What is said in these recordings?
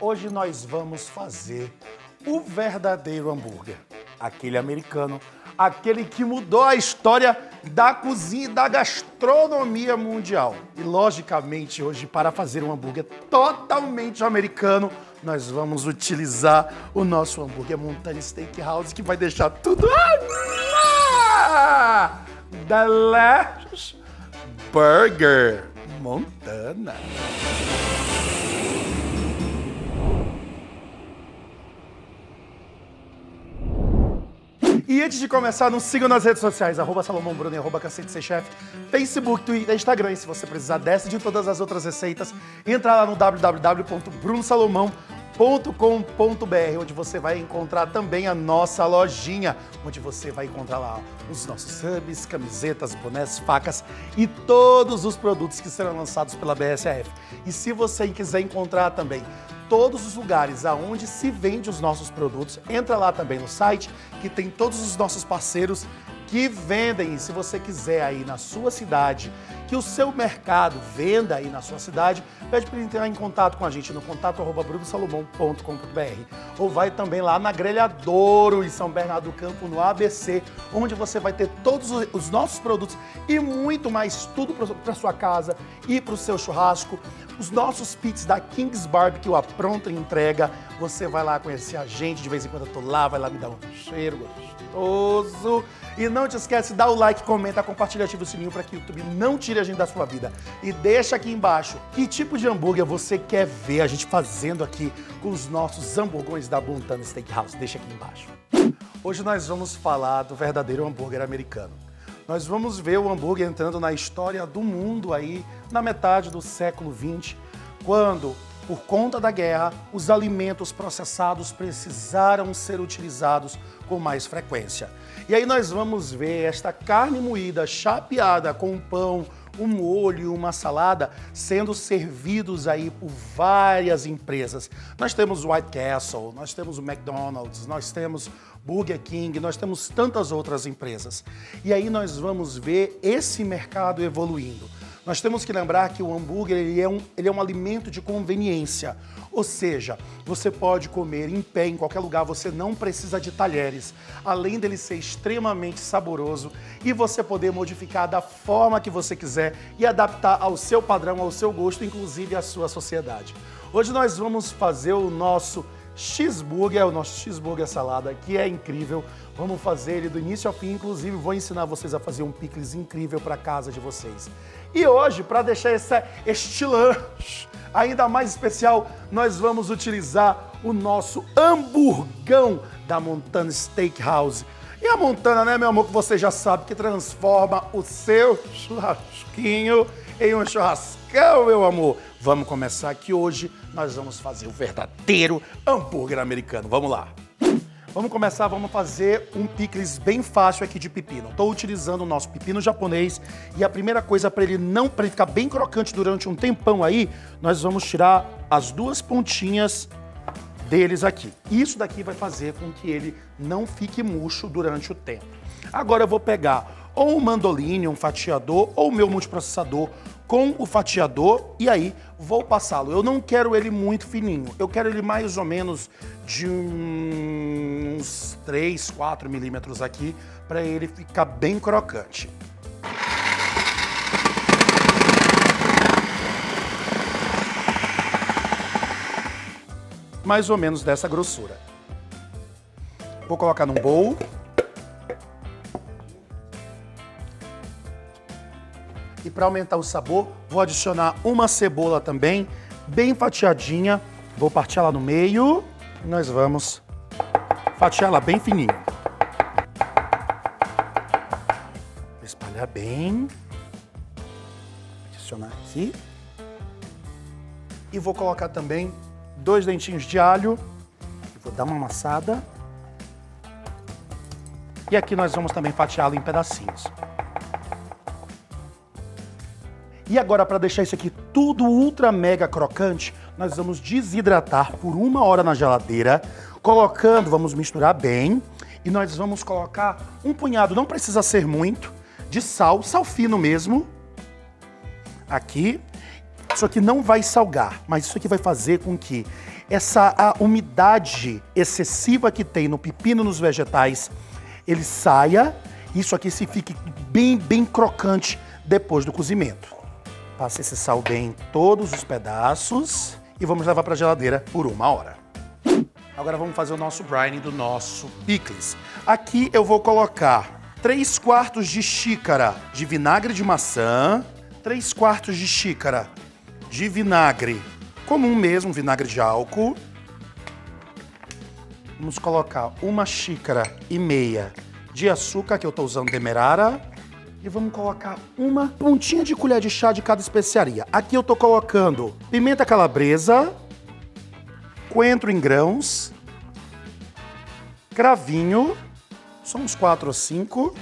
Hoje nós vamos fazer o verdadeiro hambúrguer. Aquele americano, aquele que mudou a história da cozinha e da gastronomia mundial. E logicamente, hoje, para fazer um hambúrguer totalmente americano, nós vamos utilizar o nosso hambúrguer Montana Steakhouse, que vai deixar tudo. Ah! Delicious Burger Montana. E antes de começar, nos sigam nas redes sociais, arroba Salomão Bruno e arroba Cacete Facebook, Twitter, Instagram. E se você precisar dessa de todas as outras receitas, entra lá no www.brunosalomão.com.br, onde você vai encontrar também a nossa lojinha, onde você vai encontrar lá os nossos subs, camisetas, bonés, facas e todos os produtos que serão lançados pela BSAF. E se você quiser encontrar também todos os lugares aonde se vende os nossos produtos. Entra lá também no site que tem todos os nossos parceiros que vendem. Se você quiser aí na sua cidade, que o seu mercado venda aí na sua cidade, pede para entrar em contato com a gente no contato arroba ou vai também lá na Grelhadouro em São Bernardo do Campo, no ABC, onde você vai ter todos os nossos produtos e muito mais, tudo para sua casa e para o seu churrasco. Os nossos pits da Kings Barbecue, a pronta entrega. Você vai lá conhecer a gente, de vez em quando eu tô lá, vai lá me dar um cheiro gostoso. E não te esquece, dá o like, comenta, compartilha, ativa o sininho para que o YouTube não tire a gente da sua vida. E deixa aqui embaixo que tipo de hambúrguer você quer ver a gente fazendo aqui com os nossos hambúrgueres da Montana Steakhouse. Deixa aqui embaixo. Hoje nós vamos falar do verdadeiro hambúrguer americano. Nós vamos ver o hambúrguer entrando na história do mundo aí na metade do século XX, quando, por conta da guerra, os alimentos processados precisaram ser utilizados com mais frequência. E aí nós vamos ver esta carne moída, chapeada com pão, um molho, uma salada sendo servidos aí por várias empresas. Nós temos o White Castle, nós temos o McDonald's, nós temos Burger King, nós temos tantas outras empresas. E aí nós vamos ver esse mercado evoluindo. Nós temos que lembrar que o hambúrguer ele é, um, ele é um alimento de conveniência. Ou seja, você pode comer em pé em qualquer lugar, você não precisa de talheres. Além dele ser extremamente saboroso e você poder modificar da forma que você quiser e adaptar ao seu padrão, ao seu gosto, inclusive à sua sociedade. Hoje nós vamos fazer o nosso cheeseburger, o nosso cheeseburger salada, que é incrível. Vamos fazer ele do início ao fim, inclusive vou ensinar vocês a fazer um picles incrível para casa de vocês. E hoje, para deixar esse, este lanche ainda mais especial, nós vamos utilizar o nosso hamburgão da Montana Steakhouse. E a Montana, né, meu amor, que você já sabe que transforma o seu churrasquinho em um churrascão, meu amor. Vamos começar aqui hoje, nós vamos fazer o verdadeiro hambúrguer americano. Vamos lá. Vamos começar, vamos fazer um picles bem fácil aqui de pepino. Estou utilizando o nosso pepino japonês e a primeira coisa para ele não para ele ficar bem crocante durante um tempão aí, nós vamos tirar as duas pontinhas deles aqui. Isso daqui vai fazer com que ele não fique murcho durante o tempo. Agora eu vou pegar ou um mandoline, um fatiador, ou o meu multiprocessador, com o fatiador e aí vou passá-lo. Eu não quero ele muito fininho, eu quero ele mais ou menos de uns 3, 4 milímetros aqui para ele ficar bem crocante. Mais ou menos dessa grossura. Vou colocar num bowl. Para aumentar o sabor, vou adicionar uma cebola também, bem fatiadinha. Vou partir ela no meio e nós vamos fatiar ela bem fininho. Espalhar bem. Adicionar aqui. E vou colocar também dois dentinhos de alho. Vou dar uma amassada. E aqui nós vamos também fatiá-lo em pedacinhos. E agora, para deixar isso aqui tudo ultra mega crocante, nós vamos desidratar por uma hora na geladeira, colocando, vamos misturar bem, e nós vamos colocar um punhado, não precisa ser muito, de sal, sal fino mesmo, aqui. Isso aqui não vai salgar, mas isso aqui vai fazer com que essa a umidade excessiva que tem no pepino nos vegetais, ele saia, isso aqui se fique bem, bem crocante depois do cozimento. Passe esse sal bem em todos os pedaços e vamos levar para a geladeira por uma hora. Agora vamos fazer o nosso brine do nosso picles. Aqui eu vou colocar 3 quartos de xícara de vinagre de maçã, 3 quartos de xícara de vinagre comum mesmo, vinagre de álcool. Vamos colocar uma xícara e meia de açúcar, que eu estou usando demerara. E vamos colocar uma pontinha de colher de chá de cada especiaria. Aqui eu estou colocando pimenta calabresa, coentro em grãos, cravinho, são uns quatro ou cinco,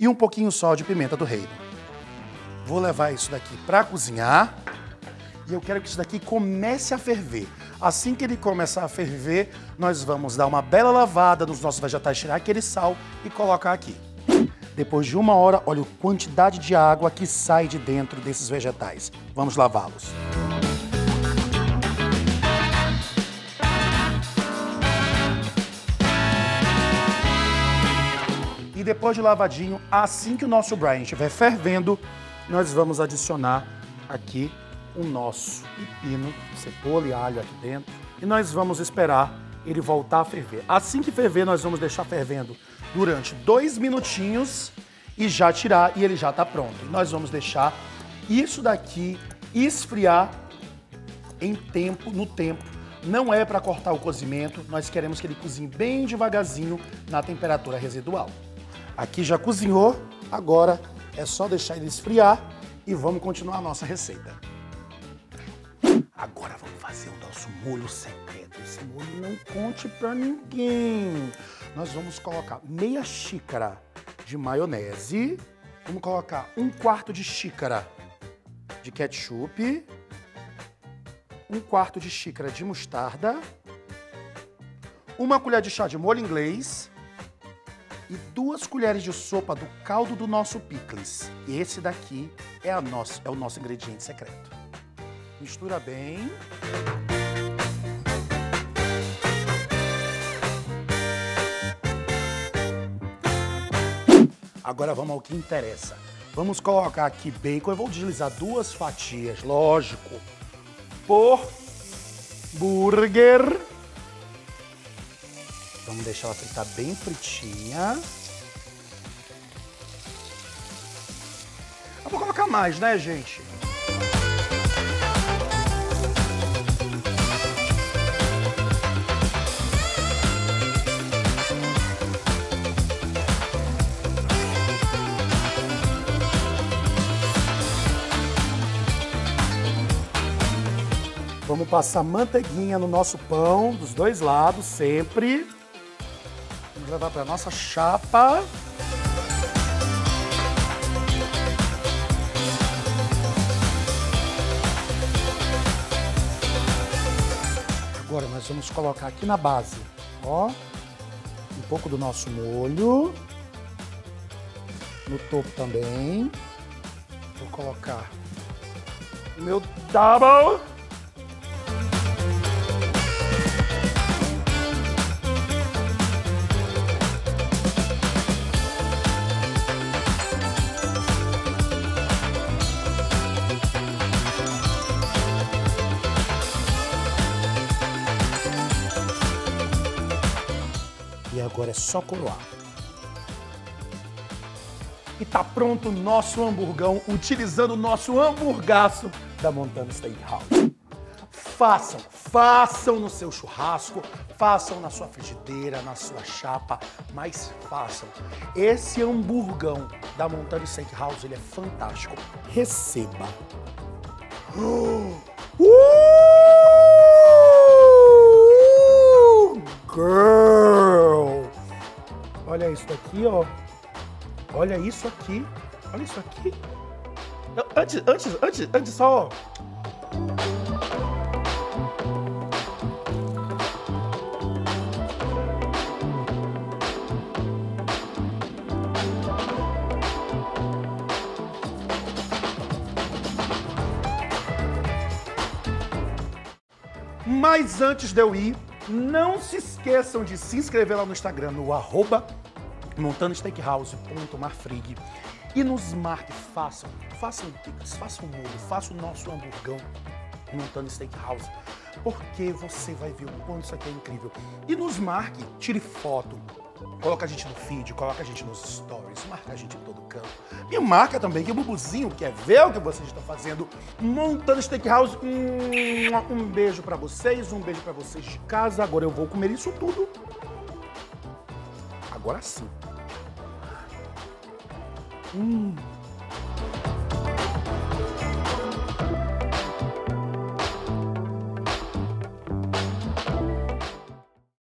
e um pouquinho só de pimenta do reino. Vou levar isso daqui para cozinhar e eu quero que isso daqui comece a ferver. Assim que ele começar a ferver, nós vamos dar uma bela lavada nos nossos vegetais, tirar aquele sal e colocar aqui. Depois de uma hora, olha a quantidade de água que sai de dentro desses vegetais. Vamos lavá-los. E depois de lavadinho, assim que o nosso brine estiver fervendo, nós vamos adicionar aqui o nosso pepino, cebola e alho aqui dentro. E nós vamos esperar ele voltar a ferver. Assim que ferver, nós vamos deixar fervendo durante dois minutinhos e já tirar e ele já está pronto. E nós vamos deixar isso daqui esfriar em tempo, no tempo. Não é para cortar o cozimento, nós queremos que ele cozinhe bem devagarzinho na temperatura residual. Aqui já cozinhou, agora é só deixar ele esfriar e vamos continuar a nossa receita. Agora vamos fazer o nosso molho secreto. Esse molho não conte para ninguém. Nós vamos colocar meia xícara de maionese. Vamos colocar um quarto de xícara de ketchup. Um quarto de xícara de mostarda. Uma colher de chá de molho inglês. E duas colheres de sopa do caldo do nosso picles. Esse daqui é, a nosso, é o nosso ingrediente secreto. Mistura bem. Agora vamos ao que interessa. Vamos colocar aqui bacon. Eu vou utilizar duas fatias, lógico, por burger. Vamos deixar ela fritar bem fritinha. Eu vou colocar mais, né, gente? Vamos passar manteiguinha no nosso pão, dos dois lados, sempre. Vamos levar para nossa chapa. Agora nós vamos colocar aqui na base, ó, um pouco do nosso molho. No topo também. Vou colocar o meu double. Agora é só coroar. E tá pronto o nosso hamburgão, utilizando o nosso hamburgaço da Montana Steakhouse. Façam, façam no seu churrasco, façam na sua frigideira, na sua chapa, mas façam. Esse hamburgão da Montana Steakhouse, ele é fantástico. Receba. isso aqui ó. Olha isso aqui. Olha isso aqui. Não, antes, antes, antes, antes, só. Mas antes de eu ir, não se esqueçam de se inscrever lá no Instagram, no arroba montanosteakhouse.marfrig e nos marque, façam, façam pix, façam molho, façam o nosso hamburgão Montano Steakhouse, porque você vai ver o quanto isso aqui é incrível. E nos marque, tire foto, Coloca a gente no feed, coloca a gente nos stories, marca a gente em todo canto. E marca também que o Bubuzinho quer ver o que vocês estão fazendo. Montando Steakhouse. Um beijo para vocês, um beijo para vocês de casa. Agora eu vou comer isso tudo. Agora sim. 嗯。